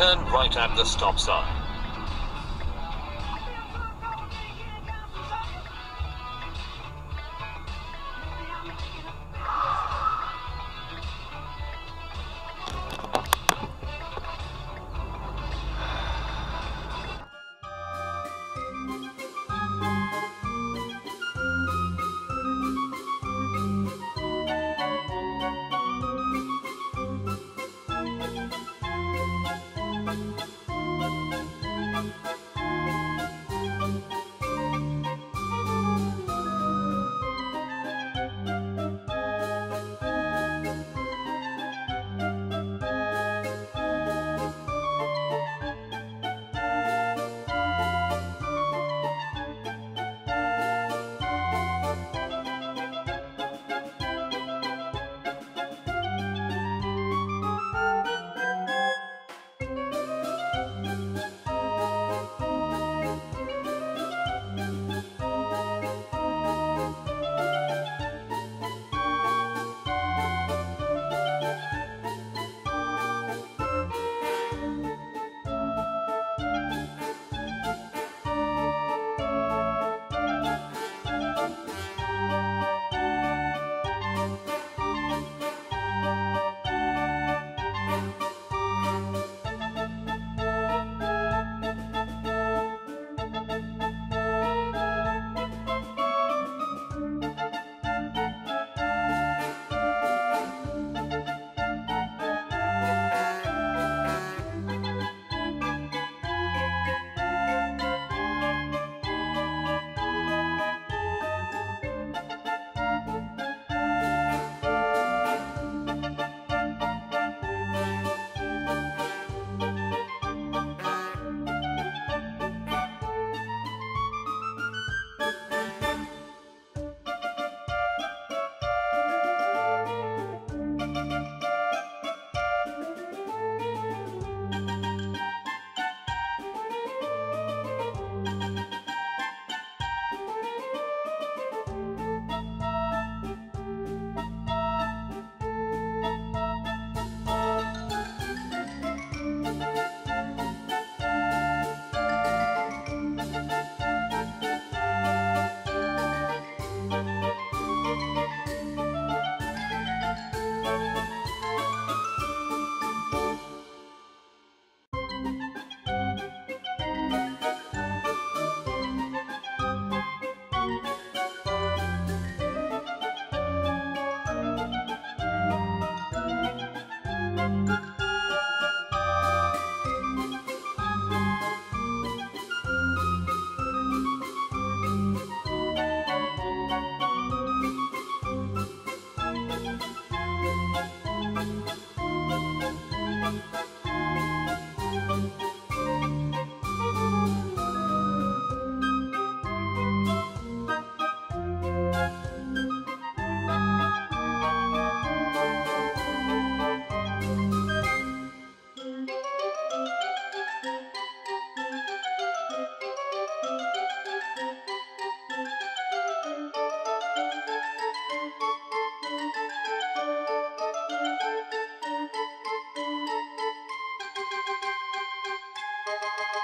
Turn right at the stop sign.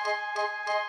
Música